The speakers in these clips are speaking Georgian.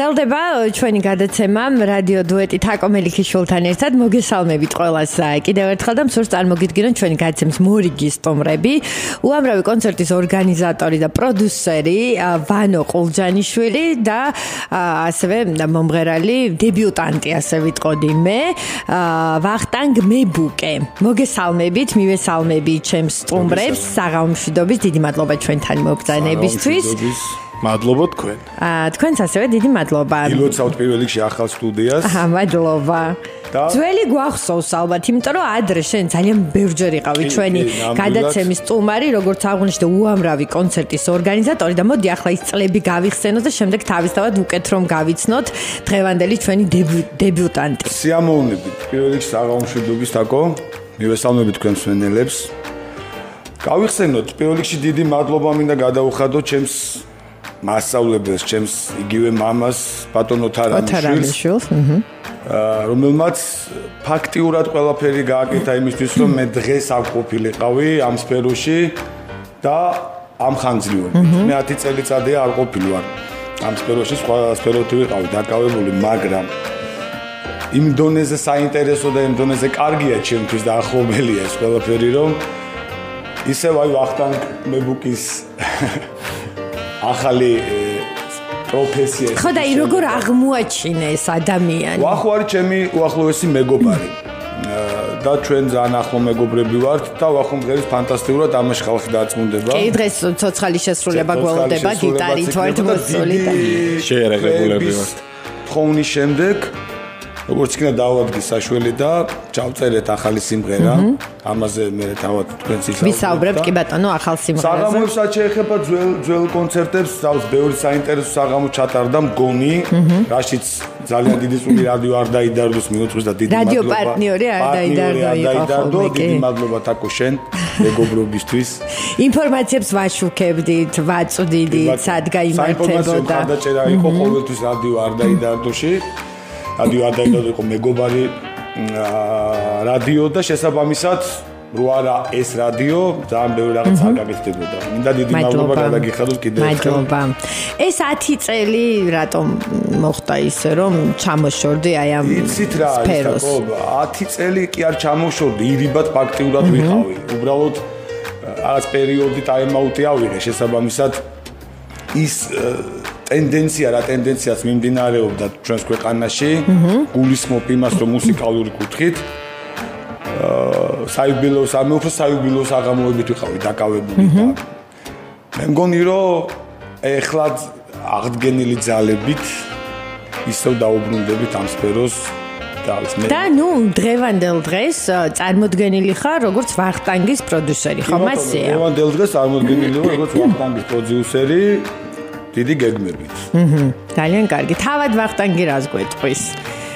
გრძელდება ჩვენი გადაცემა რადიო დუეტი თაკო მელიქიშვილთან ერთად. მოგესალმებით ყველას კიდევ ერთხელ და მსურს წარმოგიდგინოთ ჩვენი გადაცემის მორიგი სტუმრები უამრავი კონცერტის ორგანიზატორი და პროდიუსერი ვანო ყულჯანიშვილი და ასევე მომღერალი დებიუტანტი ასე ვიტყოდი მე ვახტანგ მებუკე. მოგესალმებით მივესალმები ჩემს სტუმრებს საღამომშვიდობის დიდი მადლობა ჩვენთან მოგზაურობისთვის მადლობა თქვენ. აა თქვენც ასევე დიდი მადლობა. ილოცავთ პირველ რიგში ახალ სტუდიას. აა მადლობა. ძველი გვახსოვს ალბათ, იმიტომ რომ ადრე შენ ძალიან ბევრჯერ იყავი ჩვენი გადაცემის სტუმარი, როგორც აღნიშნე უამრავი კონცერტის ორგანიზატორი და მოდი ახლა ის წლები გავიხსენოთ და შემდეგ თავისთავად უკეთ რომ გავიცნოთ დღევანდელი ჩვენი დებიუტანტი. სიამოვნებით პირველ რიგში აღაუმშვიდობის თაკო. მივესალმებით თქვენ მსმენელებს. გავიხსენოთ პირველ რიგში დიდი მადლობა მინდა გადაუხადოთ ჩემს მასწავლებელს ჩემს იგივე მამას ბატონო თარანიშვილს რომელმაც ფაქტიურად ყველაფერი გააკეთა იმისთვის რომ მე დღეს აქ ყოფილიყავი ამ სფეროში და ამ ხანძლივობით მე 10 წელიწადია არ ყოფილვარ ამ სფეროში სხვა სფეროთი ვიყავი დაკავებული მაგრამ იმ დონეზე საინტერესო და იმ დონეზე კარგია ჩემთვის და ახლობელია ეს ყველაფერი რომ ისევ აი ვახტანგ მებუკის ახალი პროფესია. ხო და როგორ აღმოაჩინე ეს ადამიანი? ვახო არის ჩემი უახლოესი მეგობარი. და ჩვენ ძალიან ახლო მეგობრები ვართ და ვახო მღერის ფანტასტიკურად ამაში ხალხი დააწმუნდება. კი, დღეს ცოცხალი შესრულება გველოდება გიტარით ვართ მოსული და შეერაგებულები ვართ. თხოვნის შემდეგ როგორც იქნება დავადგი საშველი და ჩავწერეთ ახალი სიმღერა. ამაზე მე თავად თქვენს ისაუბრებ. ვისაუბრებთ კი ბატონო ახალ სიმღერაზე. საღამოებსაც შეეხება ძველ ძველ კონცერტებს, თავს ბევრი საინტერესო საღამო ჩატარდა მგონი, რაშიც ძალიან დიდი წული რადიო არ დაიდარდოს მიუძღვის და დიდი მადლობა. რადიო პარტნიორი არ დაიდარდო იყო. დიდი მადლობა თაკო შენ მეგობრობისთვის. ინფორმაციებს ვაშუქებდით, ვაწვდიდით, სად გაიმართებოდა. საინფორმაციო ხარდაჭერა იყო ყოველთვის რადიო არ დაიდარდოში. რადიო არ დაიდო იყო მეგობარი რადიო და შესაბამისად რო არა ეს რადიო ძალიან ბევრი რაღაც არ გაგეთდებოდა. მინდა დიდი მადლობა გადაგიხადოთ კიდევ ერთხელ. მადლობა. ეს 10 წელი რატომ მოხდა ისე რომ ჩამოშორდი აი ამ იცით რა ის 10 წელი კი არ ჩამოშორდი, ირიბად ფაქტიურად ვიყავი. უბრალოდ რაღაც პერიოდი ტაიმაუტი ავიღე შესაბამისად ის ტენდენცია რა ტენდენციას მიმდინარეობდა ჩვენს ქვეყანაში. გულისმოფ იმას რომ მუსიკალური კუთხით. აა საიუბილეო სამე უფრო საიუბილეო საღამოებით ვიყავი დაკავებული და მე მგონი რომ ეხლა აღდგენილი ძალებით ისევ დაუბრუნდებით ამ სფეროს და მე და ნუ დღევანდელ დღეს წარმოდგენილი ხარ როგორც ვახტანგის პროდიუსერი ხო მასეა დღევანდელ დღეს წარმოდგენილი ვარ როგორც ვახტანგის პროდიუსერი დიდი გეგმებით. აჰა. ძალიან კარგი. თავად ვახტანგი რას გვეტყვის?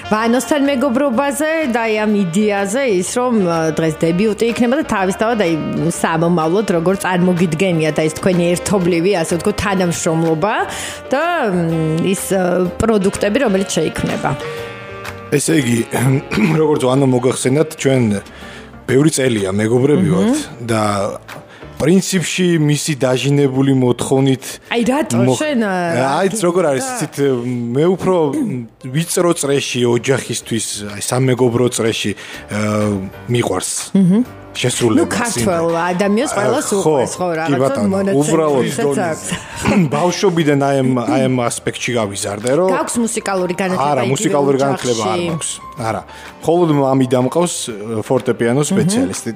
ვანოსთან მეგობრობაზე და ამ იდეაზე ის რომ დღეს დებიუტი იქნება და თავისთავად აი სამომავლოდ როგორ წარმოგიდგენია და ეს თქვენი ერთობლივი ასე ვთქვათ თანამშრომლობა და ის პროდუქტები რომელიც შეიქმნება. ესე იგი როგორც ვანო მოგახსენათ ჩვენ ბევრი წელია მეგობრები ვართ და პრინციპში მისი დაჟინებული მოთხოვნით აი რატო? შენ აი როგორ არის? ცით მე უფრო ვიწრო წრეში ოჯახისთვის აი სამეგობრო წრეში მიყვარს. აჰა შესრულება. ნუ ქართველ ადამიანს ყველას უყვარს ხო რაღაცა მონაცემი. უბრალოდ ბავშვობიდან აი ამ აი ამ ასპექტში გავიზარდე რომ გაქვს მუსიკალური განათლება არა მუსიკალური განათლება არ მაქვს. არა. მხოლოდ მამი დამყავს ფორტეპიანო სპეციალისტი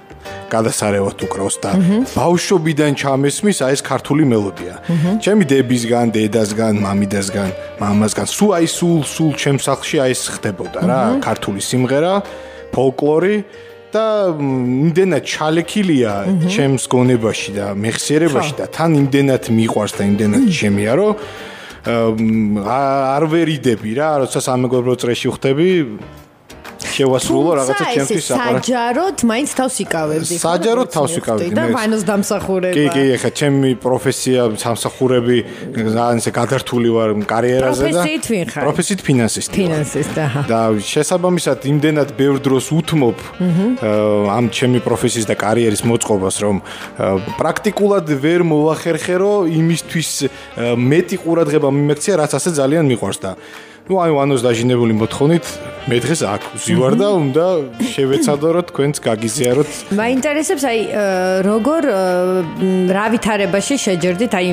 გადასარევად უკრავს და ბავშვობიდან ჩამესმის აი ეს ქართული მელოდია. ჩემი დებისგან, დედასგან, მამიდასგან, მამასგან, სულ აი სულ სულ ჩემს სახლში აი ეს ხდებოდა რა, ქართული სიმღერა, ფოლკლორი და იმდენად ჩალექილია ჩემს გონებაში და მეხსიერებაში და თან იმდენად მიყვარს და იმდენად ჩემია რომ არ ვერიდები რა როცა სამეგობრო წრეში ხვდები შევასრულო რაღაცა ჩემთვის საყარა საჯაროდ მაინც თავს იკავებდი. საჯაროდ თავს იკავებდი და ვანოს დამსახურება. კი კი ეხა ჩემი პროფესია სამსახურები ძალიან ესე გადართული ვარ კარიერაზე და პროფესიით ვინ ხარ? პროფესიით ფინანსისტი ფინანსისტი აჰა. და შესაბამისად იმდენად ბევრ დროს უთმობ ამ ჩემი პროფესიის და კარიერის მოწყობას რომ პრაქტიკულად ვერ მოახერხერო იმისთვის მეტი ყურადღება მიმექცია რაც ასე ძალიან მიყვარს და ну აი ვანოს დაჟინებული მოთხოვნით მე დღეს აქ ვზივარ და უნდა შევეცადო რომ თქვენც გაგიზიაროთ მაინტერესებს აი როგორ რა ვითარებაში შეჯერდით აი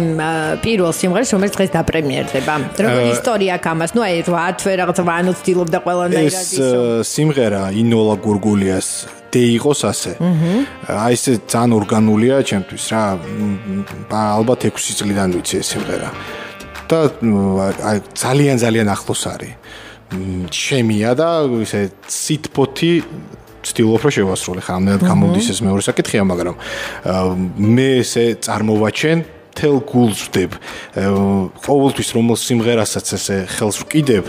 პირველ სიმღერას რომელიც დღეს დაპრემიერდება როგორ ისტორია კამას ну აი 8 თვე რაღაც ვანო ცდილობდა ყველანაირად ის სიმღერა ინოლა გურგულიას დე იყოს ასე. აი ეს ძალიან ორგანულია ჩემთვის რა. ალბათ 6 წლიდან ვიცი ეს სიმღერა. და აი ძალიან ძალიან ახლოს არის. შემია და ისე სიტპოთი ცდილობ რომ შევასრულე ხა ამდენად გამოდის ეს მეორე საკითხია მაგრამ მე ესე წარმოვაჩენ თელ გულს ვდებ. ყოველთვის რომელ სიმღერასაც ესე ხელს ვკიდებ,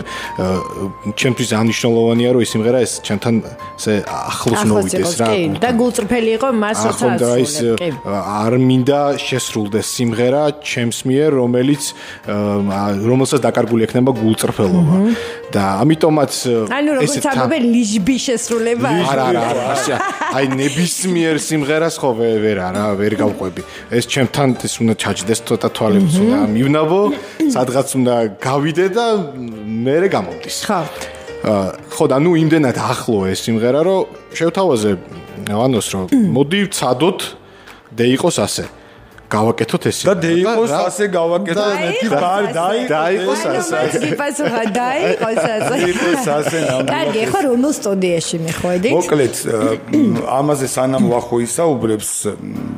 ჩემთვის ანიშნულოვანია რომ ეს სიმღერა ეს ჩემთან ესე ახლოს მოვიდეს რა. და გულწრფელი იყო მას როცა ასრულებ. არ მინდა შესრულდეს სიმღერა ჩემს მიერ, რომელიც რომელსაც დაკარგული ექნება გულწრფელობა. და ამიტომაც ანუ როგორც ამბობენ ლიჟბი შესრულება. არა არა არა აი ნებისმიერ სიმღერას ხო ვერ არა ვერ გავყვები. ეს ჩემთან ეს უნდა ჩაჯდეს ცოტა თვალებს უნდა მივნაბო სადღაც უნდა გავიდე და მე გამომდის. ხო. ხო და ნუ იმდენად ახლო ეს სიმღერა რომ შევთავაზე ვანოს რომ მოდი ვცადოთ და იყოს ასე გავაკეთოთ ეს და დაიყოს ასე გავაკეთოთ ბარ დაიყოს ასე დაიყოს ასე დაიყოს ასე ნამდვილად კარგი ხო რომელ სტუდიაში მიხვედით მოკლედ ამაზე სანამ ვახო ისაუბრებს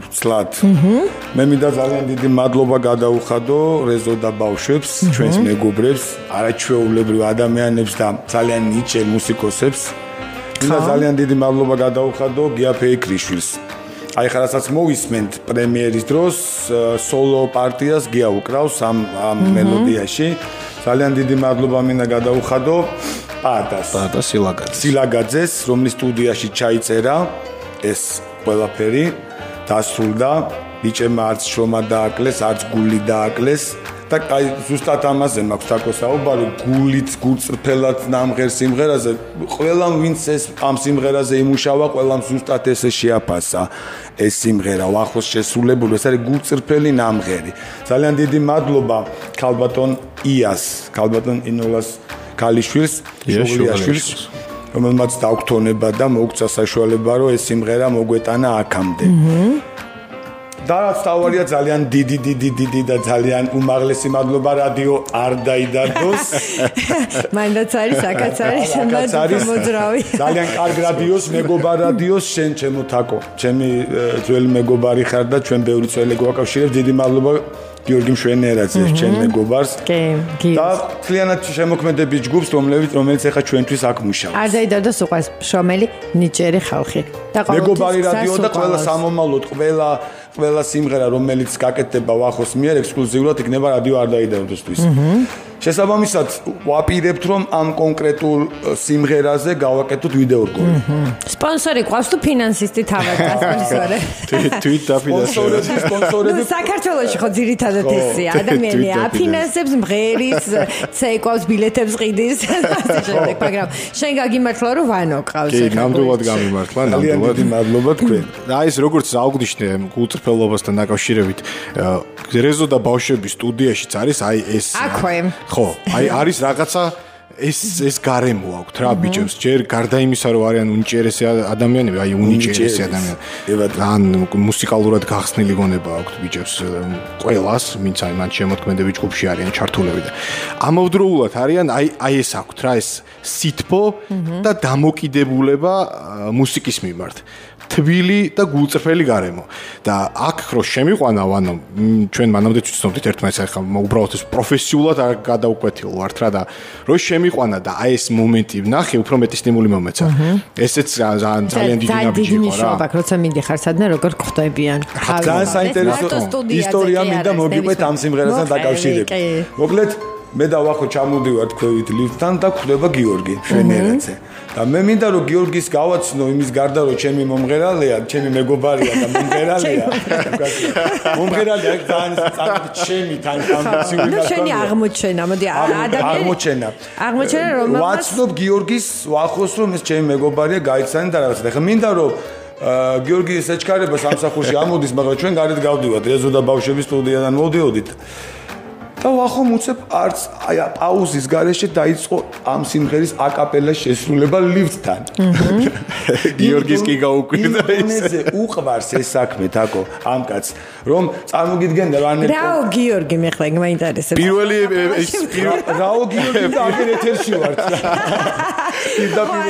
ვცლად მე მინდა ძალიან დიდი მადლობა გადაუხადო რეზო და ბავშვებს ჩვენს მეგობრებს არაჩვეულებრივ ადამიანებს და ძალიან ნიჭიერ მუსიკოსებს მინდა ძალიან დიდი მადლობა გადაუხადო გია ფეიქრიშვილს აი ხა რასაც მოვისმენთ პრემიერის დროს სოლო პარტიას გია უკრავს ამ ამ მელოდიაში. ძალიან დიდი მადლობა მინდა გადაუხადო. პატას. პატა სილაგაძეს. სილაგაძეს რომლის სტუდიაში ჩაიწერა ეს ყველაფერი დასრულდა ბიჭებმა არც შრომა დააკლეს არც გული დააკლეს და აი ზუსტად ამაზე მაქვს თაკო საუბარი გულით გულწრფელად ნამღერ სიმღერაზე. ყველამ ვინც ეს ამ სიმღერაზე იმუშავა ყველამ ზუსტად ესე შეაფასა. ეს სიმღერა ვახოს შესრულებული ეს არის გულწრფელი ნამღერი. ძალიან დიდი მადლობა ქალბატონ იას ქალბატონ ინოლას კალიშვილს შულიაშვილს რომელმაც დაგვთონება და მოგცა საშუალება რომ ეს სიმღერა მოგვეტანა აქამდე. აჰა და რაც თავარია ძალიან დიდი დიდი დიდი და ძალიან უმაღლესი მადლობა რადიო არ დაიდარდოს. მაინც არის საკაც არის შემდგომ მოძრავი. ძალიან კარგ რადიოს მეგობარ რადიოს შენ ჩემო თაკო. ჩემი ძველი მეგობარი ხარ და ჩვენ ბევრი წელი გვაკავშირებს. დიდი მადლობა გიორგი მშვენიერაძე ჩემ მეგობარს. კი, კი. და ძალიანად შემოქმედების ჯგუფს რომლებიც რომელიც ახლა ჩვენთვის აქ მუშაობს. არ დაიდარდოს უყას შრომელი ნიჭიერი ხალხი. და ყოველთვის მეგობარი რადიო და ყველა სამომავლოდ ყველა ყველა სიმღერა რომელიც გაკეთდება ვახოს მიერ ექსკლუზიურად იქნება რადიო არ დაიდარდოსთვის. შესაბამისად ვაპირებთ რომ ამ კონკრეტულ სიმღერაზე გავაკეთოთ ვიდეო რგოლი. სპონსორი ყავს თუ ფინანსისტი თავად სპონსორი? თვით დაფინანსებული სპონსორები საქართველოში ხო ძირითადად ესია ადამიანი აფინანსებს მღერის ცეკვავს ბილეთებს ყიდის ასე შემდეგ მაგრამ შენ გაგიმართლა რომ ვანო ყავს კი ნამდვილად გამიმართლა ნამდვილად მადლობა თქვენ. აი ეს როგორც აუგდიშნე გულწრფელობასთან დაკავშირებით რეზო და ბავშვების სტუდიაშიც არის აი ეს აქვე. ხო აი არის რაღაცა ეს ეს გარემო აქვს რა ბიჭებს. ჯერ გარდა იმისა რომ არიან უნიჭერესი ადამიანები აი უნიჭერესი ადამიანები ან მუსიკალურად გახსნილი გონება აქვს ბიჭებს ყველას ვინც აი მან შემოქმედები ჯგუფში არიან ჩართულები და ამავდროულად არიან აი აი ეს აქვს რა ეს სითბო და დამოკიდებულება მუსიკის მიმართ. თბილი და გულწრფელი გარემო. და აქ რო შემიყვანა, ანუ ჩვენ მანამდე ვცნობდით ერთმანეთს ახლა უბრალოდ ეს პროფესიულად არ გადაუკვეთილ ვართ რა და რო შემიყვანა და აი ეს მომენტი ვნახე, უფრო მეტი სტიმული მომეცა. ესეც ძალიან ძალიან დიდი ნაბიჯი იყო რა. ძალიან როცა მიდიხარ სადმე როგორ ხვდებიან. ძალიან საინტერესო ისტორია მინდა მოგიყვეთ ამ სიმღერასთან დაკავშირებით. მოკლედ მე და ვახო ჩამოვდივართ ქვევით ლიფტთან და ხვდება გიორგი შვენერაძე და მე მინდა რომ გიორგის გავაცნო იმის გარდა რომ ჩემი მომღერალია ჩემი მეგობარია და მომღერალია. მომღერალია ძალიან ძალიან ჩემი თან ამბიციური და შენი აღმოჩენა მოდი ადამიანი აღმოჩენა. აღმოჩენა რომ ვაცნობ გიორგის ვახოს რომ ეს ჩემი მეგობარია გაიცანი და რაღაცა. ხა მინდა რომ გიორგის ეჩქარება სამსახურში ამოდის მაგრამ ჩვენ გარეთ გავდივართ. ეზო და ბავშვების სტუდიიდან მოვდიოდით და ვახომ უცებ არც აი პაუზის გარეშე დაიწყო ამ სიმღერის აკაპელა შესრულება ლიფტთან. გიორგის კი გაუკვირდა ისე. უყვარს ეს საქმე თაკო ამ კაც რომ წარმოგიდგენდა რა ნეტო. რაო გიორგი მე ხლა მაინტერესებს. პირველი ეს რაო გიორგი და აგერ ეთერში ვარ.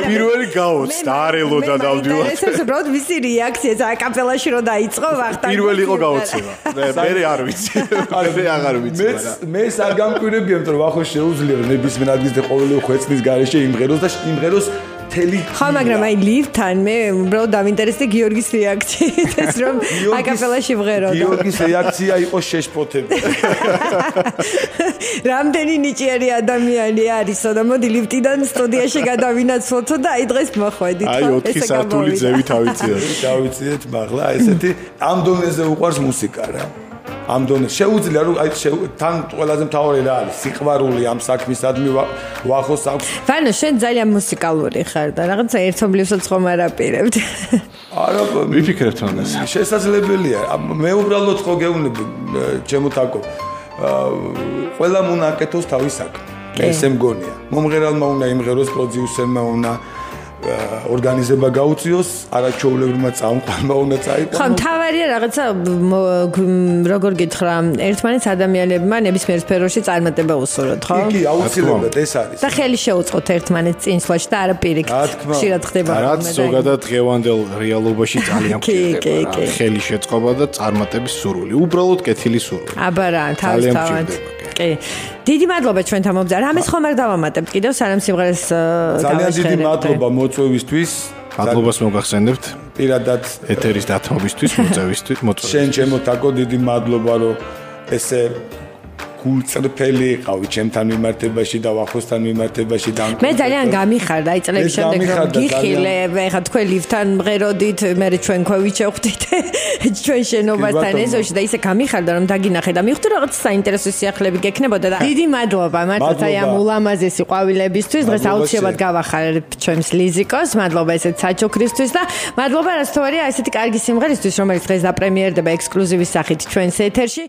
პირველი გაოცდა არელო და დავდივარ. ეს უბრალოდ მისი რეაქცია აკაპელაში რომ დაიწყო ვახტა. პირველი იყო გაოცება. მე არ ვიცი. მე აღარ ვიცი მე არ გამკვირებიათ რომ ახო შეუძლია ნებისმიერ ადგილზე ყოველი ხვეწნის garaშე იმღეროს და იმღეროს თელი ხო მაგრამ აი ლიფთან მე უბრალოდ დამინტერესდი გიორგის რეაქციით ეს რომ აკაპელაში ვღერო გიორგის რეაქცია იყო შეშფოთები რამდენი ნიჭიერი ადამიანი არისო და მოდი ლიფტიდან სტუდიაში გადავინაცვლოთ და აი დღეს მოხვედით აი 4 საათული ძევით ავიწიოთ დავიწიეთ მაღლა. ესეთი ამ დონეზე უყარს მუსიკა რა ამ დონეს. შეუძლია რომ აი თან ყველაზე მთავარი რა არის? სიყვარული ამ საქმისადმი ვახოს აქვს ვანო შენ ძალიან მუსიკალური ხარ და რაღაცა ერთობლისაც ხომ არ აპირებთ. არა ვიფიქრებთ ამას. შესაძლებელია. მე უბრალოდ ხო გეუბნები ჩემო თაკო. ყველა მონაკეთოს თავის საქმე. ესე მგონია. მომღერალმა უნდა იმღეროს პროდიუსერმა უნდა ორგანიზება გაუწიოს, არაჩვეულებრივმა წამყვანმა უნდა წაიყვანოს. ხო, თავარია რაღაცა როგორ გითხრა, ერთმანეთს ადამიანებმა ნებისმიერ სფეროში წარმატება უსურვოთ, ხო? კი, აუცილებლად ეს არის. და ხელი შეუწყოთ ერთმანეთს წინსვლაში და არა პირიქით. ხშირად ხდება. რაც ზოგადად ღევანდელ რეალობაში ძალიან ხდება. ხელი შეწყობა და წარმატების სურვილი, უბრალოდ კეთილი სურვილი. აბა რა, თავის თავად. კი. დიდი მადლობა ჩვენთან მომძარ. ამის ხომ არ დავამატებთ კიდევ სანამ სიმღერას ძალიან დიდი მადლობა მოწვევისთვის. მადლობას მოგახსენებთ. პირადად ეთერის დათმობისთვის, მოწვევისთვის, მოწვევისთვის. შენ ჩემო თაკო დიდი მადლობა რომ ესე გულწრფელი იყავი ჩემთან მიმართებაში და ვახოსთან მიმართებაში და მე ძალიან გამიხარდა აი წლების შემდეგ რომ გიხილე ეხა თქვენ ლიფტთან მღეროდით მე ჩვენ ქვევით შევხვდით ჩვენ შენობასთან ეზოში და ისე გამიხარდა რომ დაგინახე და მივხვდი რაღაც საინტერესო სიახლეები გექნებოდა და დიდი მადლობა მართლა აი ამ ულამაზესი ყვავილებისთვის დღეს აუცილებლად გავახარებ ჩვენს ლიზიკოს მადლობა ესეთ საჩოქრისთვის და მადლობა რაც თორია ესეთი კარგი სიმღერისთვის რომელიც დღეს დაპრემიერდება ექსკლუზივის სახით ჩვენს ეთერში